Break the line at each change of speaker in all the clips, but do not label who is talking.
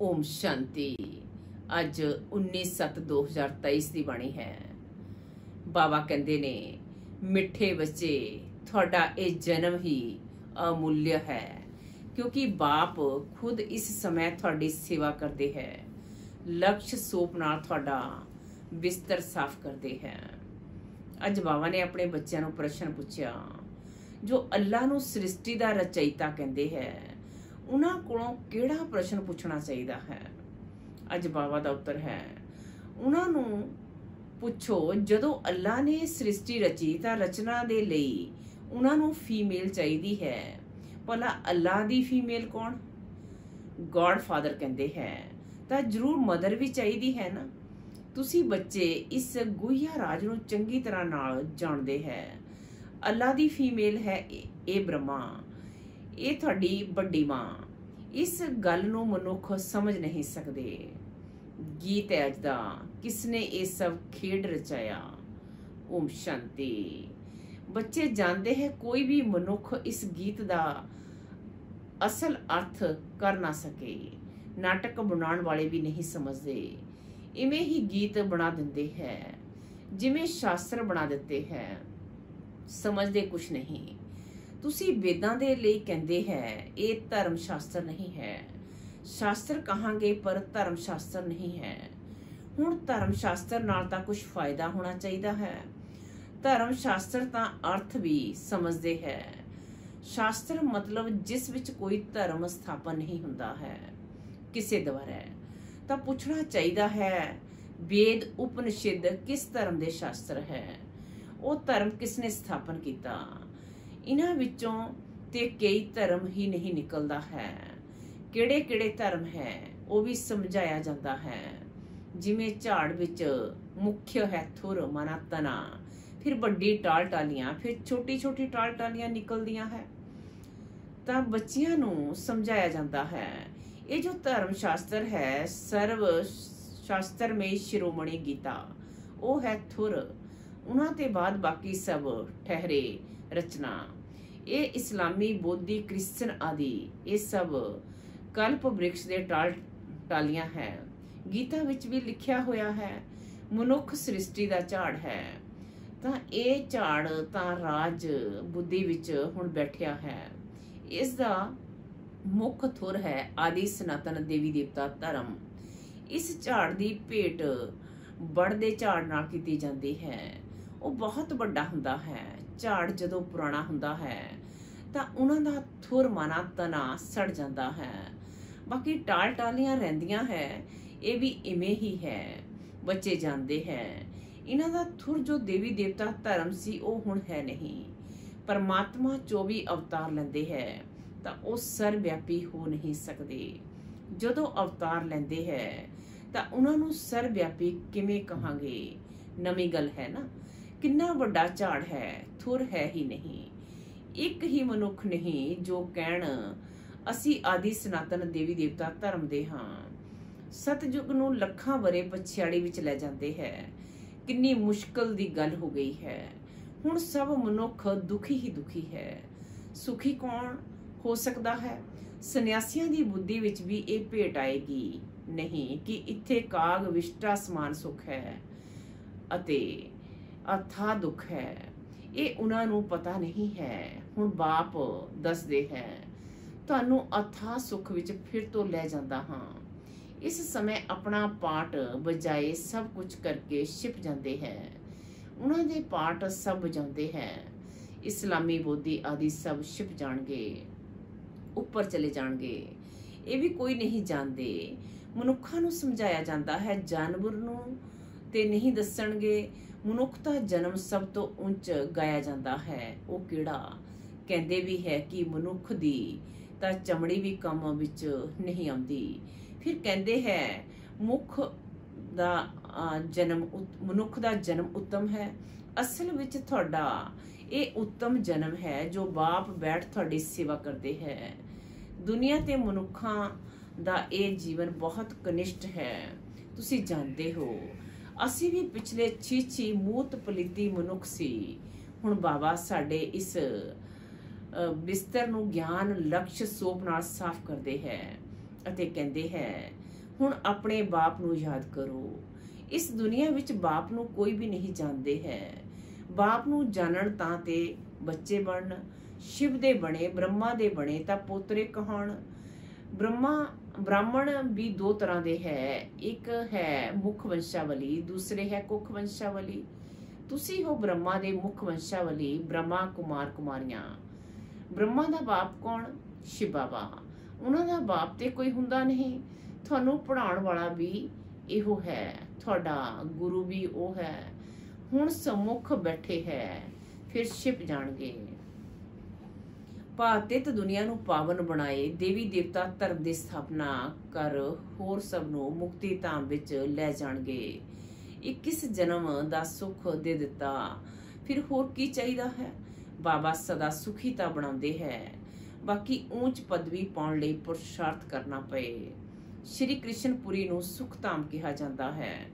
ਓਮ ਸ਼ਾਂਤੀ। ਅੱਜ 19/7/2023 ਦੀ ਬਾਣੀ ਹੈ। ਬਾਬਾ ਕਹਿੰਦੇ ਨੇ, ਮਿੱਠੇ ਬੱਚੇ, ਤੁਹਾਡਾ ਇਹ ਜਨਮ ਹੀ ਅਮੁੱਲ ਹੈ, ਕਿਉਂਕਿ ਬਾਪ ਖੁਦ ਇਸ ਸਮੇਂ ਤੁਹਾਡੀ ਸੇਵਾ ਕਰਦੇ ਹੈ। ਲਕਸ਼ ਸੋਪ ਨਾਲ ਤੁਹਾਡਾ ਬਿਸਤਰ ਸਾਫ਼ ਕਰਦੇ ਹੈ। ਅੱਜ ਬਾਬਾ ਨੇ ਆਪਣੇ ਬੱਚਿਆਂ ਨੂੰ ਪ੍ਰਸ਼ਨ ਪੁੱਛਿਆ, ਜੋ ਅੱਲਾ ਨੂੰ ਸ੍ਰਿਸ਼ਟੀ ਦਾ ਰਚయిਤਾ ਕਹਿੰਦੇ ਹੈ ਉਹਨਾਂ ਕੋਲੋਂ ਕਿਹੜਾ ਪ੍ਰਸ਼ਨ ਪੁੱਛਣਾ ਚਾਹੀਦਾ ਹੈ? ਅੱਜ ਬਾਬਾ ਦਾ ਉੱਤਰ ਹੈ, ਉਹਨਾਂ ਨੂੰ ਪੁੱਛੋ, ਜਦੋਂ ਅੱਲਾ ਨੇ ਸ੍ਰਿਸ਼ਟੀ ਰਚੀ ਤਾਂ ਰਚਨਾ ਦੇ ਲਈ ਉਹਨਾਂ ਨੂੰ ਫੀਮੇਲ ਚਾਹੀਦੀ ਹੈ। ਭਲਾ ਅੱਲਾ ਦੀ ਫੀਮੇਲ ਕੌਣ? ਗੋਡ ਫਾਦਰ ਕਹਿੰਦੇ ਹੈ। ਤਾਂ ਜ਼ਰੂਰ ਮਦਰ ਵੀ ਚਾਹੀਦੀ ਹੈ ਨਾ? ਤੁਸੀਂ ਬੱਚੇ ਇਸ ਗੁਹਿਆ ਰਾਜ ਨੂੰ ਚੰਗੀ ਤਰ੍ਹਾਂ ਨਾਲ ਜਾਣਦੇ ਹੈ। ਅੱਲਾ ਦੀ ਫੀਮੇਲ ਹੈ ਇਹ ਬ੍ਰਹਮਾ। ਇਹ ਤੁਹਾਡੀ ਵੱਡੀ ਮਾਂ। ਇਸ ਗੱਲ ਨੂੰ ਮਨੁੱਖ ਸਮਝ ਨਹੀਂ ਸਕਦੇ। ਗੀਤ ਹੈ ਅੱਜ ਦਾ, ਕਿਸਨੇ ਇਹ ਸਭ ਖੇਡ ਰਚਾਇਆ? ਓਮ ਸ਼ਾਂਤੀ। ਬੱਚੇ ਜਾਣਦੇ ਹੈ ਕੋਈ ਵੀ ਮਨੁੱਖ ਇਸ ਗੀਤ ਦਾ ਅਸਲ ਅਰਥ ਕਰ ਨਾ ਸਕੇ। ਨਾਟਕ ਬਣਾਉਣ ਵਾਲੇ ਵੀ ਨਹੀਂ ਸਮਝਦੇ। ਇਵੇਂ ਹੀ ਗੀਤ ਬਣਾ ਦਿੰਦੇ ਹੈ। ਜਿਵੇਂ ਸ਼ਾਸਤਰ ਬਣਾ ਦਿੱਤੇ ਹੈ। ਸਮਝਦੇ ਕੁਝ ਨਹੀਂ। ਤੁਸੀਂ ਵੇਦਾਂ ਦੇ ਲਈ ਕਹਿੰਦੇ ਹੈ, ਇਹ ਧਰਮ ਸ਼ਾਸਤਰ ਨਹੀਂ ਹੈ। ਸ਼ਾਸਤਰ ਕਹਾਂਗੇ, ਪਰ ਧਰਮ ਸ਼ਾਸਤਰ ਨਹੀਂ ਹੈ। ਹੁਣ ਧਰਮ ਸ਼ਾਸਤਰ ਨਾਲ ਤਾਂ ਕੁਝ ਫਾਇਦਾ ਹੋਣਾ ਚਾਹੀਦਾ ਹੈ। ਧਰਮ ਸ਼ਾਸਤਰ ਤਾਂ ਅਰਥ ਵੀ ਸਮਝਦੇ ਹੈ। ਸ਼ਾਸਤਰ ਮਤਲਬ ਜਿਸ ਵਿੱਚ ਕੋਈ ਧਰਮ ਸਥਾਪਨ ਨਹੀਂ ਹੁੰਦਾ ਹੈ, ਕਿਸੇ ਦੁਆਰਾ। ਤਾਂ ਪੁੱਛਣਾ ਚਾਹੀਦਾ ਹੈ, ਵੇਦ, ਉਪਨਿਸ਼ਦ ਕਿਸ ਧਰਮ ਦੇ ਸ਼ਾਸਤਰ ਹੈ? ਉਹ ਧਰਮ ਕਿਸ ਨੇ ਸਥਾਪਨ ਕੀਤਾ? ਇਹਨਾਂ ਵਿੱਚੋਂ ਤੇ ਕਈ ਧਰਮ ਹੀ ਨਹੀਂ ਨਿਕਲਦਾ ਹੈ। ਕਿਹੜੇ ਕਿਹੜੇ ਧਰਮ ਹੈ, ਉਹ ਵੀ ਸਮਝਾਇਆ ਜਾਂਦਾ ਹੈ। ਜਿਵੇਂ ਝਾੜ ਵਿੱਚ ਮੁੱਖ ਹੈ ਥੁਰ ਮਨਾ ਤਨਾ। ਫਿਰ ਵੱਡੀ ਟਾਲ ਟਾਲੀਆਂ, ਫਿਰ ਛੋਟੀ ਛੋਟੀ ਟਾਲ ਟਾਲੀਆਂ ਨਿਕਲਦੀਆਂ ਹੈ। ਤਾਂ ਬੱਚਿਆਂ ਨੂੰ ਸਮਝਾਇਆ ਜਾਂਦਾ ਹੈ। ਇਹ ਜੋ ਧਰਮ ਸ਼ਾਸਤਰ ਹੈ, ਸਰਵ ਸ਼ਾਸਤਰ ਮੇ ਸ਼੍ਰੋਮਣੀ ਗੀਤਾ, ਉਹ ਹੈ ਥੁਰ। ਉਹਨਾਂ ਤੇ ਬਾਅਦ ਬਾਕੀ ਸਭ ਠਹਿਰੇ ਰਚਨਾ। ਇਹ ਇਸਲਾਮੀ, ਬੋਧੀ, ਕ੍ਰਿਸਚਨ ਆਦਿ, ਇਹ ਸਭ ਕਲਪ ਬ੍ਰਿਕਸ਼ ਦੇ ਟਾਲ ਟਾਲੀਆਂ ਹੈ। ਗੀਤਾ ਵਿੱਚ ਵੀ ਲਿਖਿਆ ਹੋਇਆ ਹੈ, ਮਨੁੱਖ ਸ੍ਰਿਸ਼ਟੀ ਦਾ ਝਾੜ ਹੈ। ਤਾਂ ਇਹ ਝਾੜ ਤਾਂ ਰਾਜ, ਬੁੱਧੀ ਵਿੱਚ ਹੁਣ ਬੈਠਿਆ ਹੈ। ਇਸ ਦਾ ਮੁੱਖ ਥੁਰ ਹੈ ਆਦਿ ਸਨਾਤਨ ਦੇਵੀ ਦੇਵਤਾ ਧਰਮ। ਇਸ ਝਾੜ ਦੀ ਭੇਟ ਬੜਦੇ ਝਾੜ ਨਾਲ ਕੀਤੀ ਜਾਂਦੀ ਹੈ। ਉਹ ਬਹੁਤ ਵੱਡਾ ਹੁੰਦਾ ਹੈ, ਝਾੜ ਜਦੋਂ ਪੁਰਾਣਾ ਹੁੰਦਾ ਹੈ, ਤਾਂ ਉਹਨਾਂ ਦਾ ਥੁਰ ਮਨਾ ਤਨਾ ਸੜ ਜਾਂਦਾ ਹੈ। ਬਾਕੀ ਟਾਲ ਟਾਲੀਆਂ ਰਹਿੰਦੀਆਂ ਹੈ, ਇਹ ਵੀ ਇਵੇਂ ਹੀ ਹੈ, ਬੱਚੇ ਜਾਣਦੇ ਹੈ। ਇਹਨਾਂ ਦਾ ਥੁਰ ਜੋ ਦੇਵੀ ਦੇਵਤਾ ਧਰਮ ਸੀ, ਉਹ ਹੁਣ ਹੈ ਨਹੀਂ। ਪਰਮਾਤਮਾ 24 ਅਵਤਾਰ ਲੈਂਦੇ ਹੈ, ਤਾਂ ਉਹ ਸਰਵ ਵਿਆਪੀ ਹੋ ਨਹੀਂ ਸਕਦੇ। ਜਦੋਂ ਅਵਤਾਰ ਲੈਂਦੇ ਹੈ, ਤਾਂ ਉਹਨਾਂ ਨੂੰ ਸਰਵ ਵਿਆਪੀ ਕਿਵੇਂ ਕਹਾਂਗੇ? ਨਵੀਂ ਗੱਲ ਹੈ ਨਾ। ਕਿੰਨਾ ਵੱਡਾ ਝਾੜ ਹੈ, ਥੁਰ ਹੈ ਹੀ ਨਹੀਂ। ਇੱਕ ਹੀ ਮਨੁੱਖ ਨਹੀਂ, ਜੋ ਕਹਿਣ, ਅਸੀਂ ਆਦਿ ਸਨਾਤਨ ਦੇਵੀ ਦੇਵਤਾ ਧਰਮ ਦੇ ਹਾਂ। ਸਤਜੁਗ ਨੂੰ ਲੱਖਾਂ ਬਰੇ ਪਛਿਆੜੀ ਵਿੱਚ ਲੈ ਜਾਂਦੇ ਹੈ। ਕਿੰਨੀ ਮੁਸ਼ਕਲ ਦੀ ਗੱਲ ਹੋ ਗਈ ਹੈ। ਹੁਣ ਸਭ ਮਨੁੱਖ ਦੁਖੀ ਹੀ ਦੁਖੀ ਹੈ। ਸੁਖੀ ਕੌਣ ਹੋ ਸਕਦਾ ਹੈ? ਸੰਨਿਆਸੀਆਂ ਦੀ ਬੁੱਧੀ ਵਿੱਚ ਵੀ ਇਹ ਭੇਟ ਆਏਗੀ। ਨਹੀਂ, ਕਿ ਇੱਥੇ ਕਾਗ ਵਿਸ਼ਟਾ ਸਮਾਨ ਸੁਖ ਹੈ ਅਤੇ ਅਥਾ ਦੁੱਖ ਹੈ। ਇਹ ਉਹਨਾਂ ਨੂੰ ਪਤਾ ਨਹੀਂ ਹੈ। ਹੁਣ ਬਾਪ ਦੱਸਦੇ ਹੈ, ਤੁਹਾਨੂੰ ਅਥਾ ਸੁਖ ਵਿੱਚ ਫਿਰ ਤੋਂ ਲੈ ਜਾਂਦਾ ਹਾਂ। ਇਸ ਸਮੇਂ ਆਪਣਾ ਪਾਠ ਬਜਾਏ ਸਭ ਕੁਝ ਕਰਕੇ ਛਿਪ ਜਾਂਦੇ ਹੈ। ਉਹਨਾਂ ਦੇ ਪਾਠ ਸਭ ਵਜਾਉਂਦੇ ਹੈ। ਇਸਲਾਮੀ ਬੋਧੀ ਆਦਿ ਸਭ ਛਿਪ ਜਾਣਗੇ, ਉੱਪਰ ਚਲੇ ਜਾਣਗੇ। ਇਹ ਵੀ ਕੋਈ ਨਹੀਂ ਜਾਣਦੇ। ਮਨੁੱਖਾਂ ਨੂੰ ਸਮਝਾਇਆ ਜਾਂਦਾ ਹੈ, ਜਾਨਵਰ ਨੂੰ ਤੇ ਨਹੀਂ ਦੱਸਣਗੇ। ਮਨੁੱਖ ਦਾ ਜਨਮ ਸਭ ਤੋਂ ਉੱਚ ਗਾਇਆ ਜਾਂਦਾ ਹੈ। ਉਹ ਕਿਹੜਾ? ਕਹਿੰਦੇ ਵੀ ਹੈ ਕਿ ਮਨੁੱਖ ਦੀ ਤਾਂ ਚਮੜੀ ਵੀ ਕੰਮ ਵਿੱਚ ਨਹੀਂ ਆਉਂਦੀ। ਫਿਰ ਕਹਿੰਦੇ ਹੈ, ਮੁਖ ਦਾ ਜਨਮ ਮਨੁੱਖ ਦਾ ਜਨਮ ਉੱਤਮ ਹੈ। ਅਸਲ ਵਿੱਚ ਤੁਹਾਡਾ ਇਹ ਉੱਤਮ ਜਨਮ ਹੈ ਜੋ ਬਾਪ ਬੈਠ ਤੁਹਾਡੀ ਸੇਵਾ ਕਰਦੇ ਹੈ। ਦੁਨੀਆ ਤੇ ਮਨੁੱਖਾਂ ਦਾ ਇਹ ਜੀਵਨ ਬਹੁਤ ਕਨਿਸ਼ਟ ਹੈ। ਤੁਸੀਂ ਜਾਣਦੇ ਹੋ ਅਸੀਂ ਵੀ ਪਿਛਲੇ ਛੀ ਮੂਤ ਪਲਿੱਤੀ ਮਨੁੱਖ ਸੀ। ਹੁਣ ਬਾਬਾ ਸਾਡੇ ਇਸ ਬਿਸਤਰ ਨੂੰ ਗਿਆਨ, ਲਕਸ਼, ਸੋਪ ਨਾਲ ਸਾਫ਼ ਕਰਦੇ ਹੈ ਅਤੇ ਕਹਿੰਦੇ ਹੈ, ਹੁਣ ਆਪਣੇ ਬਾਪ ਨੂੰ ਯਾਦ ਕਰੋ। ਇਸ ਦੁਨੀਆ ਵਿੱਚ ਬਾਪ ਨੂੰ ਕੋਈ ਵੀ ਨਹੀਂ ਜਾਣਦੇ ਹੈ। ਬਾਪ ਨੂੰ ਜਾਣਨ ਤਾਂ ਤੇ ਬੱਚੇ ਬਣਨ, ਸ਼ਿਵ ਦੇ ਬਣੇ, ਬ੍ਰਹਮਾ ਦੇ ਬਣੇ ਤਾਂ ਪੋਤਰੇ ਕਹਾਣ। ਬ੍ਰਹਮਾ ਬ੍ਰਾਹਮਣ ਵੀ ਦੋ ਤਰ੍ਹਾਂ ਦੇ ਹੈ। ਇੱਕ ਹੈ ਮੁੱਖ ਵੰਸ਼ਾਵਲੀ, ਦੂਸਰੇ ਹੈ ਕੁਖ ਵੰਸ਼ਾਵਲੀ। ਤੁਸੀਂ ਹੋ ਬ੍ਰਹਮਾ ਦੇ ਮੁੱਖ ਵੰਸ਼ਾਵਲੀ, ਬ੍ਰਹਮਾ ਕੁਮਾਰ ਕੁਮਾਰੀਆਂ। ਬ੍ਰਹਮਾ ਦਾ ਬਾਪ ਕੌਣ? ਸ਼ਿਵ ਬਾਬਾ ਉਹਨਾਂ ਦਾ ਬਾਪ ਤੇ ਕੋਈ ਹੁੰਦਾ ਨਹੀਂ। ਤੁਹਾਨੂੰ ਪੜਾਉਣ ਵਾਲਾ ਵੀ ਇਹੋ ਹੈ। ਤੁਹਾਡਾ ਗੁਰੂ ਵੀ ਉਹ ਹੈ। ਹੁਣ ਸਮੁਖ ਬੈਠੇ ਹੈ। ਫਿਰ ਛਿਪ ਜਾਣਗੇ। ਭਾਰਤਿਤ ਦੁਨੀਆ ਨੂੰ ਪਾਵਨ ਬਣਾਏ ਦੇਵੀ ਦੇਵਤਾ ਧਰਮ ਦੀ ਸਥਾਪਨਾ ਕਰ ਹੋਰ ਸਭ ਨੂੰ ਮੁਕਤੀ ਧਾਮ ਵਿੱਚ ਲੈ ਜਾਣਗੇ। 21 ਜਨਮ ਦਾ ਸੁਖ ਦੇ ਦਿੱਤਾ। ਫਿਰ ਹੋਰ ਕੀ ਚਾਹੀਦਾ ਹੈ? ਬਾਬਾ ਸਦਾ ਸੁਖੀ ਤਾਂ ਬਣਾਉਂਦੇ ਹੈ। ਬਾਕੀ ਉੱਚ ਪਦਵੀ ਪਾਉਣ ਲਈ ਪੁਰਸ਼ਾਰਥ ਕਰਨਾ ਪਏ। ਸ਼੍ਰੀ ਕ੍ਰਿਸ਼ਨਪੁਰੀ ਨੂੰ ਸੁਖ ਧਾਮ ਕਿਹਾ ਜਾਂਦਾ ਹੈ।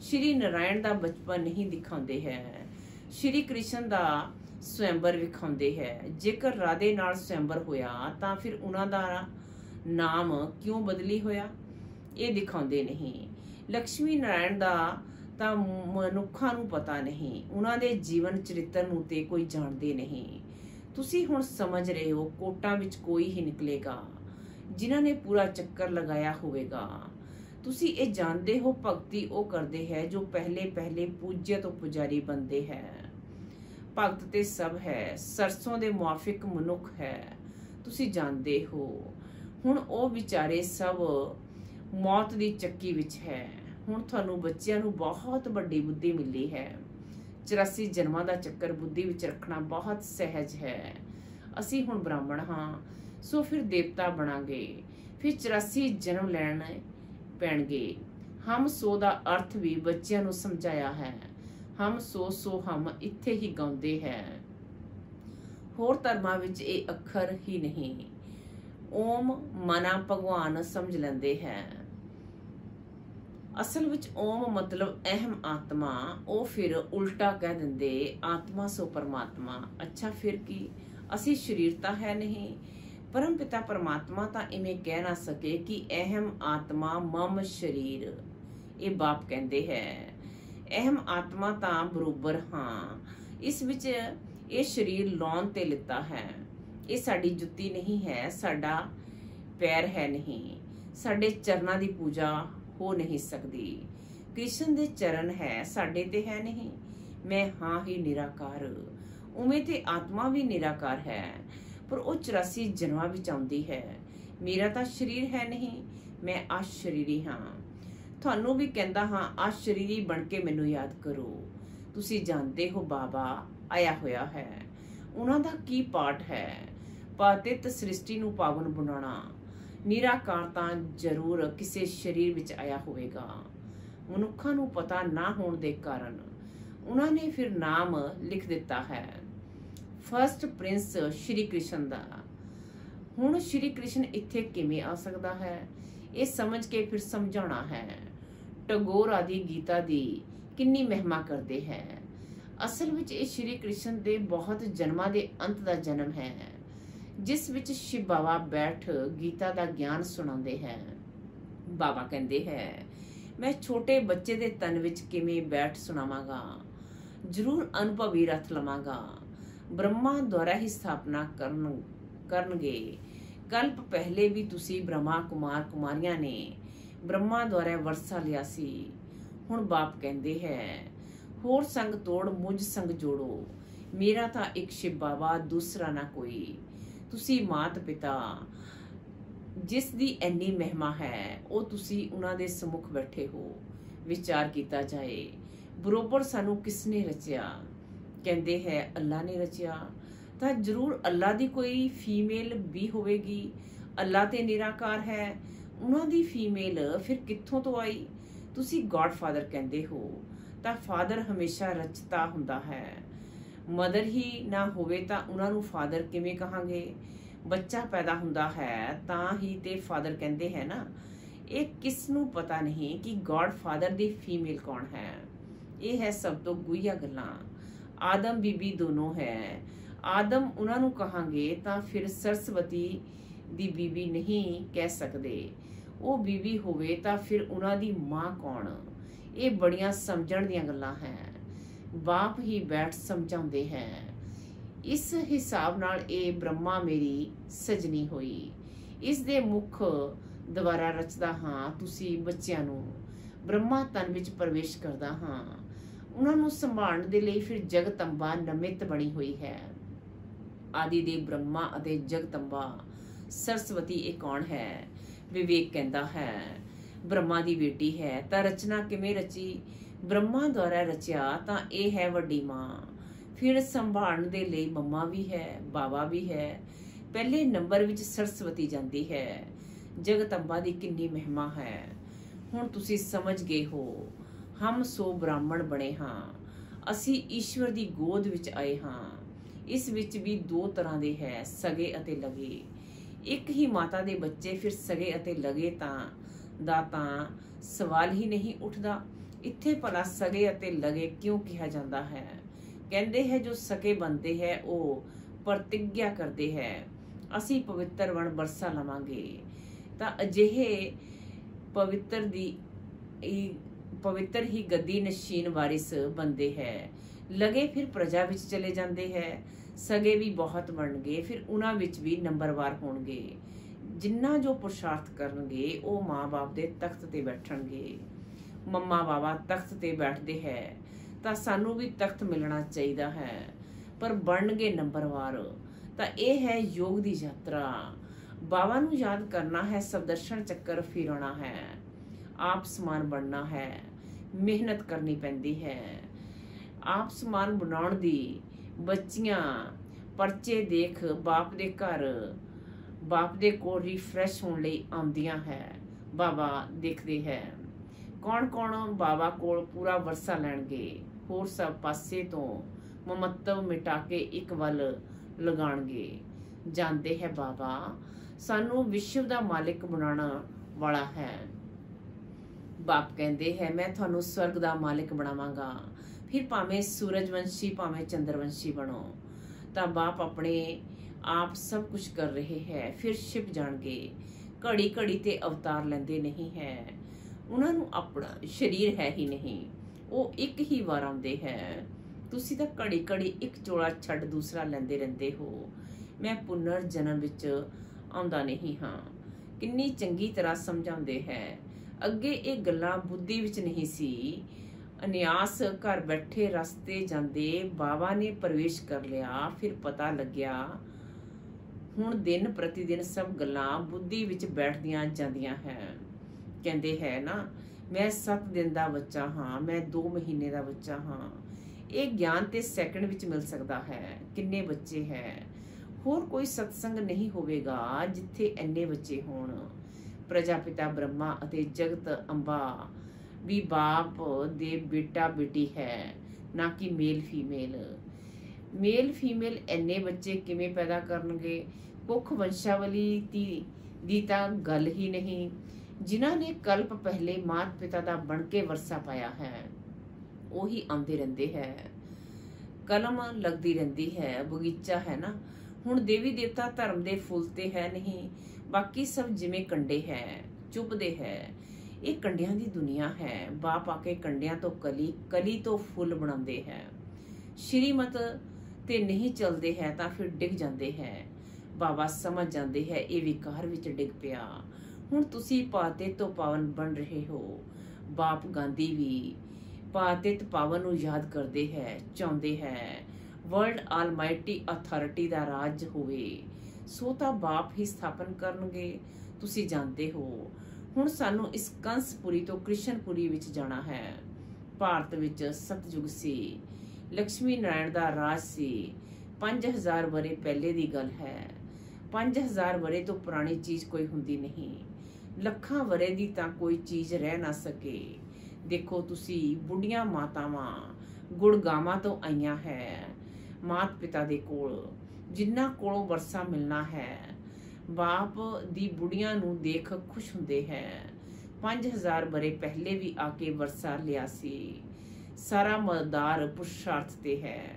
ਸ਼੍ਰੀ ਨਾਰਾਇਣ ਦਾ ਬਚਪਨ ਨਹੀਂ ਦਿਖਾਉਂਦੇ ਹੈ। ਸ਼੍ਰੀ ਕ੍ਰਿਸ਼ਨ ਦਾ ਸਵੈਂਬਰ ਵਿਖਾਉਂਦੇ ਹੈ। ਜੇਕਰ ਰਾਧੇ ਨਾਲ ਸਵੈਂਬਰ ਹੋਇਆ, ਤਾਂ ਫਿਰ ਉਹਨਾਂ ਦਾ ਨਾਮ ਕਿਉਂ ਬਦਲੀ ਹੋਇਆ? ਇਹ ਦਿਖਾਉਂਦੇ ਨਹੀਂ। ਲక్ష్ਮੀ ਨਾਰਾਇਣ ਦਾ ਤਾਂ ਮਨੁੱਖਾਂ ਨੂੰ ਪਤਾ ਨਹੀਂ। ਉਹਨਾਂ ਦੇ ਜੀਵਨ ਚਰਿੱਤਰ ਨੂੰ ਤੇ ਕੋਈ ਜਾਣਦੇ ਨਹੀਂ। ਤੁਸੀਂ ਹੁਣ ਸਮਝ ਰਹੇ ਹੋ, ਕੋਟਾਂ ਵਿੱਚ ਕੋਈ ਹੀ ਨਿਕਲੇਗਾ, ਜਿਨ੍ਹਾਂ ਨੇ ਪੂਰਾ ਚੱਕਰ ਲਗਾਇਆ ਹੋਵੇਗਾ। ਤੁਸੀਂ ਇਹ ਜਾਣਦੇ ਹੋ, ਭਗਤੀ ਉਹ ਕਰਦੇ ਹੈ ਜੋ ਪਹਿਲੇ ਪਹਿਲੇ ਪੂਜਿਆ ਤੋਂ ਪੁਜਾਰੀ ਬੰਦੇ ਹੈ। ਭਗਤ ਤੇ ਸਭ ਹੈ, ਸਰਸੋਂ ਦੇ ਮੁਆਫਿਕ ਮਨੁੱਖ ਹੈ। ਤੁਸੀਂ ਜਾਣਦੇ ਹੋ, ਹੁਣ ਉਹ ਵਿਚਾਰੇ ਸਭ ਮੌਤ ਦੀ ਚੱਕੀ ਵਿੱਚ ਹੈ। ਹੁਣ ਤੁਹਾਨੂੰ ਬੱਚਿਆਂ ਨੂੰ ਬਹੁਤ ਵੱਡੀ ਬੁੱਧੀ ਮਿਲੀ ਹੈ। 84 ਜਨਮਾਂ ਦਾ ਚੱਕਰ ਬੁੱਧੀ ਵਿੱਚ ਰੱਖਣਾ ਬਹੁਤ ਸਹਿਜ ਹੈ। ਅਸੀਂ ਹੁਣ ਬ੍ਰਾਹਮਣ ਹਾਂ, ਸੋ ਫਿਰ ਦੇਵਤਾ ਬਣਾਂਗੇ, ਫਿਰ 84 ਜਨਮ ਲੈਣ ਪੈਣਗੇ। ਹਮ ਸੋ ਦਾ ਅਰਥ ਵੀ ਬੱਚਿਆਂ ਨੂੰ ਸਮਝਾਇਆ ਹੈ। ਹਮ ਸੋ ਸੋ ਹਮ ਇੱਥੇ ਹੀ ਗਾਉਂਦੇ ਹੈ। ਹੋਰ ਧਰਮਾਂ ਵਿੱਚ ਇਹ ਅੱਖਰ ਹੀ ਨਹੀਂ। ਓਮ ਮਨਾ ਭਗਵਾਨ ਸਮਝ ਲੈਂਦੇ ਹੈ। ਅਸਲ ਵਿੱਚ ਓਮ ਮਤਲਬ ਅਹਮ ਆਤਮਾ, ਉਹ ਫਿਰ ਉਲਟਾ ਕਹਿ ਦਿੰਦੇ, ਆਤਮਾ ਸੋ ਪਰਮਾਤਮਾ। ਅੱਛਾ ਫਿਰ ਕੀ? ਅਸੀਂ ਸਰੀਰ ਤਾਂ ਹੈ ਨਹੀਂ, ਪਰਮ ਪਿਤਾ ਪਰਮਾਤਮਾ ਤਾਂ ਇਵੇਂ ਕਹਿ ਨਾ ਸਕੇ ਕਿ ਅਹਿਮ ਆਤਮਾ ਮਮ ਸਰੀਰ। ਇਹ ਬਾਪ ਕਹਿੰਦੇ ਹੈ। ਅਹਿਮ ਆਤਮਾ ਤਾਂ ਬਰੋਬਰ ਹਾਂ। ਇਸ ਵਿੱਚ ਇਹ ਸਰੀਰ ਲਾਉਣ ਤੇ ਲਿੱਤਾ ਹੈ। ਇਹ ਸਾਡੀ ਜੁੱਤੀ ਨਹੀਂ ਹੈ, ਸਾਡਾ ਪੈਰ ਹੈ ਨਹੀਂ। ਸਾਡੇ ਚਰਨਾਂ ਦੀ ਪੂਜਾ ਹੋ ਨਹੀਂ ਸਕਦੀ। ਕ੍ਰਿਸ਼ਨ ਦੇ ਚਰਨ ਹੈ, ਸਾਡੇ ਤੇ ਹੈ ਨਹੀਂ। ਮੈਂ ਹਾਂ ਹੀ ਨਿਰਾਕਾਰ। ਉਵੇਂ ਤੇ ਆਤਮਾ ਵੀ ਨਿਰਾਕਾਰ ਹੈ, ਪਰ ਉਹ 84 ਜਨਮਾਂ ਵਿੱਚ ਆਉਂਦੀ ਹੈ। ਮੇਰਾ ਤਾਂ ਸਰੀਰ ਹੈ ਨਹੀਂ, ਮੈਂ ਅਸ਼ਰੀਰੀ ਹਾਂ। ਤੁਹਾਨੂੰ ਵੀ ਕਹਿੰਦਾ ਹਾਂ ਅਸ਼ਰੀਰੀ ਬਣ ਕੇ ਮੈਨੂੰ ਯਾਦ ਕਰੋ। ਤੁਸੀਂ ਜਾਣਦੇ ਹੋ ਬਾਬਾ, ਆਇਆ ਹੋਇਆ ਹੈ। ਉਹਨਾਂ ਦਾ ਕੀ ਪਾਠ ਹੈ? ਪਾਤਿਤ ਸ੍ਰਿਸ਼ਟੀ ਨੂੰ ਪਾਵਨ ਬਣਾਉਣਾ। ਨਿਰਾਕਾਰ ਤਾਂ ਜ਼ਰੂਰ ਕਿਸੇ ਸਰੀਰ ਵਿੱਚ ਆਇਆ ਹੋਵੇਗਾ। ਮਨੁੱਖਾਂ ਨੂੰ ਪਤਾ ਨਾ ਹੋਣ ਦੇ ਕਾਰਨ ਉਹਨਾਂ ਨੇ ਫਿਰ ਨਾਮ ਲਿਖ ਦਿੱਤਾ ਹੈ। ਫਰਸਟ ਪ੍ਰਿੰਸ ਸ਼੍ਰੀ ਕ੍ਰਿਸ਼ਨ ਦਾ। ਹੁਣ ਸ਼੍ਰੀ ਕ੍ਰਿਸ਼ਨ ਇੱਥੇ ਕਿਵੇਂ ਆ ਸਕਦਾ ਹੈ? ਇਹ ਸਮਝ ਕੇ ਫਿਰ ਸਮਝਾਉਣਾ ਹੈ। ਟਗੋਰ ਆਦੀ ਗੀਤਾ ਦੀ ਕਿੰਨੀ ਮਹਿਮਾ ਕਰਦੇ ਹੈ। ਅਸਲ ਵਿੱਚ ਇਹ ਸ਼੍ਰੀ ਕ੍ਰਿਸ਼ਨ ਦੇ ਬਹੁਤ ਜਨਮਾਂ ਦੇ ਅੰਤ ਦਾ ਜਨਮ ਹੈ, ਜਿਸ ਵਿੱਚ ਸ਼ਿਵ ਬਾਬਾ ਬੈਠ ਗੀਤਾ ਦਾ ਗਿਆਨ ਸੁਣਾਉਂਦੇ ਹੈ। ਬਾਬਾ ਕਹਿੰਦੇ ਹੈ, ਮੈਂ ਛੋਟੇ ਬੱਚੇ ਦੇ ਤਨ ਵਿੱਚ ਕਿਵੇਂ ਬੈਠ ਸੁਣਾਵਾਂਗਾ? ਜ਼ਰੂਰ ਅਨੁਭਵੀ ਰਥ ਲਵਾਂਗਾ। ਬ੍ਰਹਮਾ ਦੁਆਰਾ ਹੀ ਸਥਾਪਨਾ ਕਰਨ, ਕਰਨਗੇ। ਕਲਪ ਪਹਿਲੇ ਵੀ ਤੁਸੀਂ ਬ੍ਰਹਮਾ ਕੁਮਾਰ ਕੁਮਾਰੀਆਂ ਨੇ ਬ੍ਰਹਮਾ ਦੁਆਰਾ ਵਰਸਾ ਲਿਆ ਸੀ। ਹੁਣ ਬਾਪ ਕਹਿੰਦੇ ਹੈ, ਹੋਰ ਸੰਗ ਤੋੜ ਮੁਝ ਸੰਗ ਜੋੜੋ, ਮੇਰਾ ਤਾਂ ਇੱਕ ਸ਼ਿਵ ਬਾਬਾ ਦੂਸਰਾ ਨਾ ਕੋਈ। ਤੁਸੀਂ ਮਾਤ ਪਿਤਾ, ਜਿਸ ਦੀ ਐਨੀ ਮਹਿਮਾ ਹੈ, ਉਹ ਤੁਸੀਂ ਉਹਨਾਂ ਦੇ ਸਮੁਖ ਬੈਠੇ ਹੋ। ਵਿਚਾਰ ਕੀਤਾ ਜਾਏ, ਬਰੋਬਰ ਸਾਨੂੰ ਕਿਸ ਨੇ ਰਚਿਆ? ਕਹਿੰਦੇ ਹੈ, ਅੱਲਾ ਨੇ ਰਚਿਆ। ਤਾਂ ਜ਼ਰੂਰ ਅੱਲਾ ਦੀ ਕੋਈ ਫੀਮੇਲ ਵੀ ਹੋਵੇਗੀ, ਅੱਲਾ ਤੇ ਨਿਰਾਕਾਰ ਹੈ, ਉਹਨਾਂ ਦੀ ਫੀਮੇਲ ਫਿਰ ਕਿੱਥੋਂ ਤੋਂ ਆਈ? ਤੁਸੀਂ ਗॉड ਕਹਿੰਦੇ ਹੋ, ਤਾਂ ਫਾਦਰ ਹਮੇਸ਼ਾ ਰਚਤਾ ਹੁੰਦਾ ਹੈ। ਮਦਰ ਹੀ ਨਾ ਹੋਵੇ ਤਾਂ ਉਹਨਾਂ ਨੂੰ ਫਾਦਰ ਕਿਵੇਂ ਕਹਾਂਗੇ? ਬੱਚਾ ਪੈਦਾ ਹੁੰਦਾ ਹੈ, ਤਾਂ ਹੀ ਤੇ ਫਾਦਰ ਕਹਿੰਦੇ ਹੈ ਨਾ। ਇਹ ਕਿਸ ਨੂੰ ਪਤਾ ਨਹੀਂ ਕਿ ਗॉड ਫਾਦਰ ਦੀ ਫੀਮੇਲ ਕੌਣ ਹੈ? ਇਹ ਹੈ ਸਭ ਤੋਂ ਗੁਈਆ ਗੱਲਾਂ। ਆਦਮ ਬੀਬੀ ਦੋਨੋਂ ਹੈ। ਆਦਮ ਉਹਨਾਂ ਨੂੰ ਕਹਾਂਗੇ ਤਾਂ ਫਿਰ ਸਰਸਵਤੀ ਦੀ ਬੀਬੀ ਨਹੀਂ ਕਹਿ ਸਕਦੇ। ਉਹ ਬੀਬੀ ਹੋਵੇ ਤਾਂ ਫਿਰ ਉਹਨਾਂ ਦੀ ਮਾਂ ਕੌਣ? ਇਹ ਬੜੀਆਂ ਸਮਝਣ ਦੀਆਂ ਗੱਲਾਂ ਹੈ। ਬਾਪ ਹੀ ਬੈਠ ਸਮਝਾਉਂਦੇ ਹੈ। ਇਸ ਹਿਸਾਬ ਨਾਲ ਇਹ ਬ੍ਰਹਮਾ ਮੇਰੀ ਸਜਣੀ ਹੋਈ। ਇਸ ਦੇ ਮੁਖ ਦੁਬਾਰਾ ਰਚਦਾ ਹਾਂ ਤੁਸੀਂ ਬੱਚਿਆਂ ਨੂੰ। ਬ੍ਰਹਮਾ ਤਨ ਵਿੱਚ ਪ੍ਰਵੇਸ਼ ਕਰਦਾ ਹਾਂ। ਉਹਨਾਂ ਨੂੰ ਸੰਭਾਲਣ ਦੇ ਲਈ ਫਿਰ ਜਗਤੰਬਾ ਨਮਿਤ ਬਣੀ ਹੋਈ ਹੈ। ਆਦਿ ਦੇ ਬ੍ਰਹਮਾ ਅਤੇ ਜਗਤੰਬਾ, ਸਰਸਵਤੀ ਇਹ ਕੌਣ ਹੈ? ਵਿਵੇਕ ਕਹਿੰਦਾ ਹੈ, ਬ੍ਰਹਮਾ ਦੀ ਬੇਟੀ ਹੈ। ਤਾਂ ਰਚਨਾ ਕਿਵੇਂ ਰਚੀ? ਬ੍ਰਹਮਾ ਦੁਆਰਾ ਰਚਿਆ ਤਾਂ ਇਹ ਹੈ ਵੱਡੀ ਮਾਂ। ਫਿਰ ਸੰਭਾਲਣ ਦੇ ਲਈ ਮੰਮਾ ਵੀ ਹੈ, ਬਾਬਾ ਵੀ ਹੈ। ਪਹਿਲੇ ਨੰਬਰ ਵਿੱਚ ਸਰਸਵਤੀ ਜਾਂਦੀ ਹੈ। ਜਗਤੰਬਾ ਦੀ ਕਿੰਨੀ ਮਹਿਮਾ ਹੈ। ਹੁਣ ਤੁਸੀਂ ਸਮਝ ਗਏ ਹੋ, ਹਮ ਸੋ ਬ੍ਰਾਹਮਣ ਬਣੇ ਹਾਂ। ਅਸੀਂ ਈਸ਼ਵਰ ਦੀ ਗੋਦ ਵਿੱਚ ਆਏ ਹਾਂ। ਇਸ ਵਿੱਚ ਵੀ ਦੋ ਤਰ੍ਹਾਂ ਦੇ ਹੈ, ਸਗੇ ਅਤੇ ਲਗੇ। ਇੱਕ ਹੀ ਮਾਤਾ ਦੇ ਬੱਚੇ ਫਿਰ ਸਗੇ ਅਤੇ ਲਗੇ ਤਾਂ, ਦਾ ਤਾਂ ਸਵਾਲ ਹੀ ਨਹੀਂ ਉੱਠਦਾ। ਇੱਥੇ ਭਲਾ ਸਗੇ ਅਤੇ ਲਗੇ ਕਿਉਂ ਕਿਹਾ ਜਾਂਦਾ ਹੈ? ਕਹਿੰਦੇ ਹੈ, ਜੋ ਸਕੇ ਬੰਦੇ ਹੈ, ਉਹ ਪ੍ਰਤੀਗਿਆ ਕਰਦੇ ਹੈ। ਅਸੀਂ ਪਵਿੱਤਰ ਵਣ ਬਰਸਾ ਲਵਾਂਗੇ। ਤਾਂ ਅਜਿਹੇ ਪਵਿੱਤਰ ਦੀ ਪਵਿੱਤਰ ਹੀ ਗੱਦੀ ਨਸ਼ੀਨ ਵਾਰਿਸ ਬੰਦੇ ਹੈ। ਲਗੇ ਫਿਰ ਪ੍ਰਜਾ ਵਿੱਚ ਚਲੇ ਜਾਂਦੇ ਹੈ। ਸਗੇ ਵੀ ਬਹੁਤ ਬਣਨਗੇ ਫਿਰ ਉਹਨਾਂ ਵਿੱਚ ਵੀ ਨੰਬਰਵਾਰ ਹੋਣਗੇ। ਜਿੰਨਾ ਜੋ ਪੁਰਸ਼ਾਰਥ ਕਰਨਗੇ, ਉਹ ਮਾਂ-ਬਾਪ ਦੇ ਤਖਤ ਤੇ ਬੈਠਣਗੇ। ਮੰਮਾ ਬਾਬਾ ਤਖਤ ਤੇ ਬੈਠਦੇ ਹੈ, ਤਾਂ ਸਾਨੂੰ ਵੀ ਤਖਤ ਮਿਲਣਾ ਚਾਹੀਦਾ ਹੈ। ਪਰ ਬਣਨਗੇ ਨੰਬਰਵਾਰ ਤਾਂ ਇਹ ਹੈ ਯੋਗ ਦੀ ਯਾਤਰਾ। ਬਾਬਾ ਨੂੰ ਯਾਦ ਕਰਨਾ ਹੈ ਸਬਦਰਸ਼ਨ ਚੱਕਰ ਫਿਰਣਾ ਹੈ। ਆਪ ਸਮਾਨ ਬਣਨਾ ਹੈ, ਮਿਹਨਤ ਕਰਨੀ ਪੈਂਦੀ ਹੈ। ਆਪ ਸਮਾਨ ਬਣਾਉਣ ਦੀ, ਬੱਚੀਆਂ, ਪਰਚੇ ਦੇਖ ਬਾਪ ਦੇ ਘਰ, ਬਾਪ ਦੇ ਕੋਲ ਰਿਫਰੈਸ਼ ਹੋਣ ਲਈ ਆਉਂਦੀਆਂ ਹੈ, ਬਾਬਾ ਦੇਖਦੇ ਹੈ। ਕੌਣ ਕੌਣ ਬਾਬਾ ਕੋਲ ਪੂਰਾ ਵਰਸਾ ਲੈਣਗੇ? ਹੋਰ ਸਭ ਪਾਸੇ ਤੋਂ ਮਮਤਵ ਮਿਟਾ ਕੇ ਇੱਕ ਵੱਲ ਲਗਾਣਗੇ ਜਾਂਦੇ ਹੈ ਬਾਬਾ, ਸਾਨੂੰ ਵਿਸ਼ਵ ਦਾ ਮਾਲਕ ਬਣਾਉਣਾ ਵਾਲਾ ਹੈ। ਬਾਪ ਕਹਿੰਦੇ ਹੈ, ਮੈਂ ਤੁਹਾਨੂੰ ਸਵਰਗ ਦਾ ਮਾਲਿਕ ਬਣਾਵਾਂਗਾ। ਫਿਰ ਭਾਵੇਂ ਸੂਰਜਵੰਸ਼ੀ, ਭਾਵੇਂ ਚੰਦਰਵੰਸ਼ੀ ਬਣੋ, ਤਾਂ ਬਾਪ ਆਪਣੇ ਆਪ ਸਭ ਕੁਝ ਕਰ ਰਹੇ ਹੈ, ਫਿਰ ਛਿਪ ਜਾਣਗੇ। ਘੜੀ ਘੜੀ ਤੇ ਅਵਤਾਰ ਲੈਂਦੇ ਨਹੀਂ ਹੈ। ਉਹਨਾਂ ਨੂੰ ਆਪਣਾ ਸਰੀਰ ਹੈ ਹੀ ਨਹੀਂ, ਉਹ ਇੱਕ ਹੀ ਵਾਰ ਆਉਂਦੇ ਹੈ। ਤੁਸੀਂ ਤਾਂ ਘੜੀ ਘੜੀ ਇੱਕ ਚੋਲਾ ਛੱਡ ਦੂਸਰਾ ਲੈਂਦੇ ਰਹਿੰਦੇ ਹੋ। ਮੈਂ ਪੁਨਰ ਜਨਮ ਵਿੱਚ ਆਉਂਦਾ ਨਹੀਂ ਹਾਂ। ਕਿੰਨੀ ਚੰਗੀ ਤਰ੍ਹਾਂ ਸਮਝਾਉਂਦੇ ਹੈ। ਅੱਗੇ ਇਹ ਗੱਲਾਂ ਬੁੱਧੀ ਵਿੱਚ ਨਹੀਂ ਸੀ। ਅਨਿਆਸ ਘਰ ਬੈਠੇ ਰਸਤੇ ਜਾਂਦੇ ਬਾਬਾ ਨੇ ਪ੍ਰਵੇਸ਼ ਕਰ ਲਿਆ, ਫਿਰ ਪਤਾ ਲੱਗਿਆ ਹੁਣ ਦਿਨ ਪ੍ਰਤੀ ਦਿਨ ਸਭ ਗੱਲਾਂ ਬੁੱਧੀ ਵਿੱਚ ਬੈਠਦੀਆਂ ਜਾਂਦੀਆਂ ਹੈ। ਕਹਿੰਦੇ ਹੈ ਨਾ, ਮੈਂ 7 ਦਿਨ ਦਾ ਬੱਚਾ ਹਾਂ, ਮੈਂ 2 ਮਹੀਨੇ ਦਾ ਬੱਚਾ ਹਾਂ। ਇਹ ਗਿਆਨ ਤੇ ਸੈਕਿੰਡ ਵਿੱਚ ਮਿਲ ਸਕਦਾ ਹੈ, ਕਿੰਨੇ ਬੱਚੇ ਹੈ। ਹੋਰ ਕੋਈ ਸਤਸੰਗ ਨਹੀਂ ਹੋਵੇਗਾ ਜਿੱਥੇ ਐਨੇ ਬੱਚੇ ਹੋਣ। ਪ੍ਰਜਾਪਿਤਾ ਬ੍ਰਹਮਾ ਅਤੇ ਜਗਤ ਅੰਬਾ ਵੀ ਬਾਪ ਦੇ ਬੇਟਾ ਬੇਟੀ ਹੈ, ਨਾ ਕਿ ਮੇਲ ਫੀਮੇਲ ਮੇਲ ਫੀਮੇਲ ਐਨੇ ਬੱਚੇ ਕਿਵੇਂ ਪੈਦਾ ਕਰਨਗੇ? ਕੁੱਖ ਵੰਸ਼ਾਵਲੀ ਦੀ ਦੀ ਤਾਂ ਗੱਲ ਹੀ ਨਹੀਂ। ਜਿਨ੍ਹਾਂ ਨੇ ਕਲਪ ਪਹਿਲੇ ਮਾਤ ਪਿਤਾ ਦਾ ਬਣ ਕੇ ਵਰਸਾ ਪਾਇਆ ਹੈ, ਉਹੀ ਆਉਂਦੇ ਰਹਿੰਦੇ ਹੈ। ਕਲਮ ਲੱਗਦੀ ਰਹਿੰਦੀ ਹੈ, ਬਗੀਚਾ ਹੈ ਨਾ। ਹੁਣ ਦੇਵੀ ਦੇਵਤਾ ਧਰਮ ਦੇ ਫੁੱਲ ਤੇ ਹੈ ਨਹੀਂ। ਬਾਕੀ ਸਭ ਜਿਵੇਂ ਕੰਡੇ ਹੈ ਚੁੱਪਦੇ ਹੈ। ਇਹ ਕੰਡਿਆਂ ਦੀ ਦੁਨੀਆ ਹੈ। ਬਾਪ ਆ ਕੇ ਕੰਡਿਆਂ ਤੋਂ ਕਲੀ ਕਲੀ ਤੋਂ ਫੁੱਲ ਬਣਾਉਂਦੇ ਹੈ। ਸ਼੍ਰੀਮਤ ਤੇ ਨਹੀਂ ਚੱਲਦੇ ਹੈ ਤਾਂ ਫਿਰ ਡਿੱਗ ਜਾਂਦੇ ਹੈ। ਬਾਬਾ ਸਮਝ ਜਾਂਦੇ ਹੈ, ਇਹ ਵਿਕਾਰ ਵਿੱਚ ਡਿੱਗ ਪਿਆ। ਹੁਣ ਤੁਸੀਂ ਪਾਤੇ ਤੋਂ ਪਾਵਨ ਬਣ ਰਹੇ ਹੋ। ਬਾਪ ਗਾਂਧੀ ਵੀ ਪਾਤਿਤ ਪਾਵਨ ਨੂੰ ਯਾਦ ਕਰਦੇ ਹੈ, ਚਾਹੁੰਦੇ ਹੈ। ਵਰਲਡ ਆਲਮਾਈਟੀ ਅਥਾਰਟੀ ਦਾ ਰਾਜ ਹੋਵੇ। ਸੋ ਤਾਂ ਬਾਪ ਹੀ ਸਥਾਪਨ ਕਰਨਗੇ, ਤੁਸੀਂ ਜਾਣਦੇ ਹੋ। ਹੁਣ ਸਾਨੂੰ ਇਸ ਕੰਸਪੁਰੀ ਤੋਂ ਕ੍ਰਿਸ਼ਨਪੁਰੀ ਵਿੱਚ ਜਾਣਾ ਹੈ। ਭਾਰਤ ਵਿੱਚ ਸਤਜੁਗ ਸੀ। ਲక్ష్ਮੀ ਨਾਰਾਇਣ ਦਾ ਰਾਜ ਸੀ। 5000 ਬਰੇ ਪਹਿਲੇ ਦੀ ਗੱਲ ਹੈ। 5000 ਬਰੇ ਤੋਂ ਪੁਰਾਣੀ ਚੀਜ਼ ਕੋਈ ਹੁੰਦੀ ਨਹੀਂ। ਲੱਖਾਂ ਬਰੇ ਦੀ ਤਾਂ ਕੋਈ ਚੀਜ਼ ਰਹਿ ਨਾ ਸਕੇ। ਦੇਖੋ ਤੁਸੀਂ, ਬੁੱਢੀਆਂ ਮਾਤਾਵਾਂ ਗੁੜਗਾਵਾਂ ਤੋਂ ਆਈਆਂ ਹੈ ਮਾਤ ਪਿਤਾ ਦੇ ਕੋਲ। ਜਿੰਨਾ ਕੋਲੋਂ ਵਰਸਾ ਮਿਲਣਾ ਹੈ ਬਾਪ ਦੀ ਬੁੜੀਆਂ ਨੂੰ ਦੇਖ ਖੁਸ਼ ਹੁੰਦੇ ਹੈ। 5000 ਬਰੇ ਪਹਿਲੇ ਵੀ ਆ ਕੇ ਵਰਸਾ ਲਿਆ ਸੀ। ਸਾਰਾ ਮਦਦਾਰ ਪੁਰਸ਼ਾਰਥ ਤੇ ਹੈ।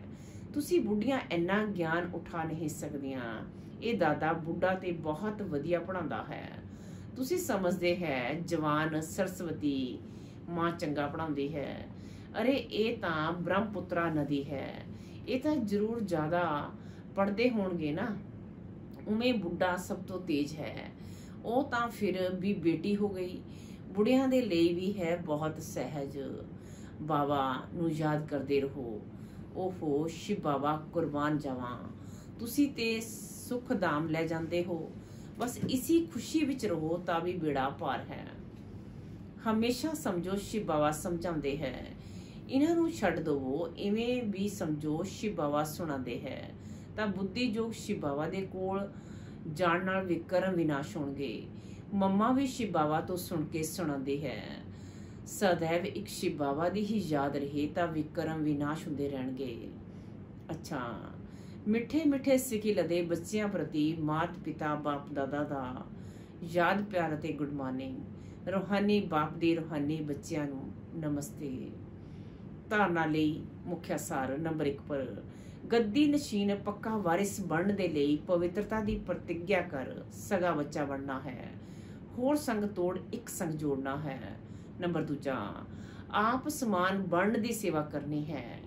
ਤੁਸੀਂ ਬੁੱਢੀਆਂ ਇੰਨਾ ਗਿਆਨ ਉਠਾ ਨਹੀਂ ਸਕਦੀਆਂ। ਇਹ ਦਾਦਾ ਬੁੱਢਾ ਤੇ ਬਹੁਤ ਵਧੀਆ ਪੜਾਉਂਦਾ ਹੈ। ਤੁਸੀਂ ਸਮਝਦੇ ਹੈ, ਜਵਾਨ ਸਰਸਵਤੀ ਮਾਂ ਚੰਗਾ ਪੜਾਉਂਦੀ ਹੈ। ਅਰੇ ਇਹ ਤਾਂ ਬ੍ਰਹਮਪੁੱਤਰਾ ਨਦੀ ਹੈ। ਇਹ ਤਾਂ ਜ਼ਰੂਰ ਜ਼ਿਆਦਾ ਪੜਦੇ ਹੋਣਗੇ ਨਾ। ਉਵੇਂ ਬੁੱਢਾ ਸਭ ਤੋਂ ਤੇਜ਼ ਹੈ। ਉਹ ਤਾਂ ਫਿਰ ਵੀ ਬੇਟੀ ਹੋ ਗਈ। ਬੁੜਿਆਂ ਦੇ ਲਈ ਵੀ ਹੈ ਬਹੁਤ ਸਹਿਜ। ਬਾਬਾ ਨੂੰ ਯਾਦ ਕਰਦੇ ਰਹੋ। ਓਹੋ, ਸ਼ਿਵ ਬਾਬਾ, ਕੁਰਬਾਨ ਜਾਵਾਂ। ਤੁਸੀਂ ਤੇ ਸੁਖ ਦਾਮ ਲੈ ਜਾਂਦੇ ਹੋ। ਬਸ ਇਸੀ ਖੁਸ਼ੀ ਵਿੱਚ ਰਹੋ ਤਾਂ ਵੀ ਬੇੜਾ ਪਾਰ ਹੈ। ਹਮੇਸ਼ਾ ਸਮਝੋ ਸ਼ਿਵ ਬਾਬਾ ਸਮਝਾਉਂਦੇ ਹੈ। ਇਹਨਾਂ ਨੂੰ ਛੱਡ ਦਵੋ। ਇਵੇਂ ਵੀ ਸਮਝੋ ਸ਼ਿਵ ਬਾਬਾ ਸੁਣਾਉਂਦੇ ਹੈ। ਤਾਂ ਬੁੱਧੀ ਜੋਗ ਦੇ ਕੋਲ ਜਾਣ ਨਾਲ ਵਿਕਰਮ ਵਿਨਾਸ਼ ਹੋਣਗੇ। ਮੰਮਾ ਵੀ ਸ਼ਿਵ ਤੋਂ ਸੁਣ ਕੇ ਸੁਣਾਉਂਦੀ ਹੈ। ਸदैव ਇੱਕ ਸ਼ਿਵ ਦੀ ਹੀ ਯਾਦ ਰਹੇ ਤਾਂ ਵਿਕਰਮ ਵਿਨਾਸ਼ ਹੁੰਦੇ ਰਹਿਣਗੇ। ਅੱਛਾ, ਮਿੱਠੇ ਮਿੱਠੇ ਸਿੱਖੀ ਲਦੇ ਬੱਚਿਆਂ ਪ੍ਰਤੀ ਮਾਤ ਪਿਤਾ ਬਾਪ ਦਾਦਾ ਦਾ ਯਾਦ ਪਿਆਰ ਅਤੇ ਗੁੱਡ ਮਾਰਨਿੰਗ। ਰੋਹਾਨੀ ਬਾਪ ਦੀ ਰੋਹਾਨੀ ਬੱਚਿਆਂ ਨੂੰ ਨਮਸਤੇ। ਧਾਰਨਾ ਲਈ ਮੁੱਖ ਸਾਰ ਨੰਬਰ 1 ਪਰ ਗੱਦੀ ਨਸ਼ੀਨ ਪੱਕਾ ਵਾਰਿਸ ਬਣਨ ਦੇ ਲਈ ਪਵਿੱਤਰਤਾ ਦੀ ਪ੍ਰਤੀਗਿਆ ਕਰ ਸਗਾ ਬੱਚਾ ਬਣਨਾ ਹੈ। ਹੋਰ ਸੰਗ ਤੋੜ ਇੱਕ ਸੰਗ ਜੋੜਨਾ ਹੈ। ਨੰਬਰ 2 ਆਪ ਸਮਾਨ ਬਣਨ ਦੀ ਸੇਵਾ ਕਰਨੀ ਹੈ।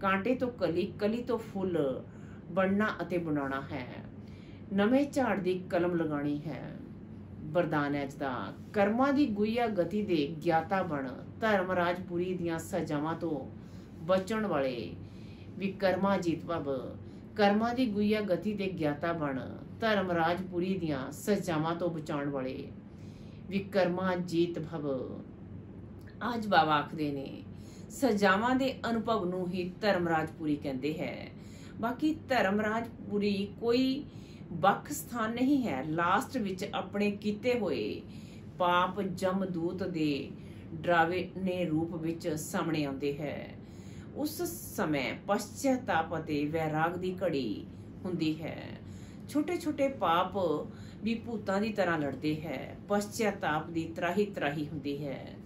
ਕਾਂਟੇ ਤੋਂ ਕਲੀ ਕਲੀ ਤੋਂ ਫੁੱਲ ਬਣਨਾ ਅਤੇ ਬਣਾਉਣਾ ਹੈ। ਨਵੇਂ ਝਾੜ ਦੀ ਕਲਮ ਲਗਾਣੀ ਹੈ। ਵਰਦਾਨ ਹੈ ਦਾ, ਕਰਮਾਂ ਦੀ ਗੁਈਆ ਗਤੀ ਦੇ ਗਿਆਤਾ ਬਣ ਧਰਮਰਾਜਪੁਰੀ ਦੀਆਂ ਸਜ਼ਾਵਾਂ ਤੋਂ ਬਚਣ ਵਾਲੇ ਵਿਕਰਮਾ ਜੀਤ ਭਵ। ਕਰਮਾਂ ਦੀ ਗੁਈਆ ਗਤੀ ਦੇ ਗਿਆਤਾ ਬਣ। ਧਰਮ ਰਾਜਪੁਰੀ ਦੀਆਂ ਸਜ਼ਾਵਾਂ ਤੋਂ ਬਚਾਉਣ ਵਾਲੇ ਵਿਕਰਮਾ ਜੀਤ ਭਵ। ਅੱਜ ਬਾਬਾ ਆਖਦੇ ਨੇ ਸਜ਼ਾਵਾਂ ਦੇ ਅਨੁਭਵ ਨੂੰ ਹੀ ਧਰਮਰਾਜਪੁਰੀ ਕਹਿੰਦੇ ਹੈ। ਬਾਕੀ ਧਰਮਰਾਜਪੁਰੀ ਕੋਈ ਵੱਖ ਸਥਾਨ ਨਹੀਂ ਹੈ। ਲਾਸਟ ਵਿੱਚ ਆਪਣੇ ਕੀਤੇ ਹੋਏ ਪਾਪ ਜਮਦੂਤ ਦੇ ਡਰਾਵੇ ਨੇ ਰੂਪ ਵਿੱਚ ਸਾਹਮਣੇ ਆਉਂਦੇ ਹੈ। ਉਸ ਸਮੇਂ ਪਛਤਾਪ ਅਤੇ ਵੈਰਾਗ ਦੀ ਘੜੀ ਹੁੰਦੀ ਹੈ। ਛੋਟੇ ਛੋਟੇ ਪਾਪ ਵੀ ਭੂਤਾਂ ਦੀ ਤਰ੍ਹਾਂ ਲੜਦੇ ਹੈ। ਪਛਤਾਪ ਦੀ ਤਰਾਹੀ ਤਰਾਹੀ ਹੁੰਦੀ ਹੈ।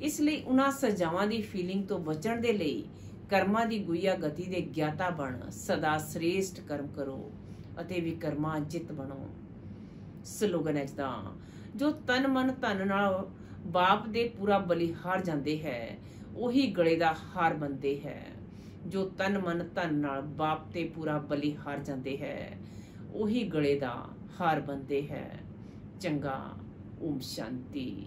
ਇਸ ਲਈ ਉਹਨਾਂ ਸਜ਼ਾਵਾਂ ਦੀ ਫੀਲਿੰਗ ਤੋਂ ਬਚਣ ਦੇ ਲਈ ਕਰਮਾਂ ਦੀ ਗੁਈਆ ਗਤੀ ਦੇ ਗਿਆਤਾ ਬਣ, ਸਦਾ ਸ੍ਰੇਸ਼ਟ ਕਰਮ ਕਰੋ ਅਤੇ ਵਿਕਰਮਾ ਜਿਤ ਬਣੋ। ਸਲੋਗਨ ਹੈ ਦਾ ਜੋ ਤਨ ਮਨ ਧਨ ਨਾਲ ਬਾਪ ਦੇ ਪੂਰਾ ਬਲੀਹਾਰ ਜਾਂਦੇ ਹੈ ਉਹੀ ਗਲੇ ਦਾ ਹਾਰ ਬੰਦੇ ਹੈ, ਜੋ ਤਨ ਮਨ ਧਨ ਨਾਲ ਬਾਪ ਤੇ ਪੂਰਾ ਬਲੀ ਹਾਰ ਜਾਂਦੇ ਹੈ, ਉਹੀ ਗਲੇ ਦਾ ਹਾਰ ਬੰਦੇ ਹੈ, ਚੰਗਾ ਓਮ ਸ਼ਾਂਤੀ।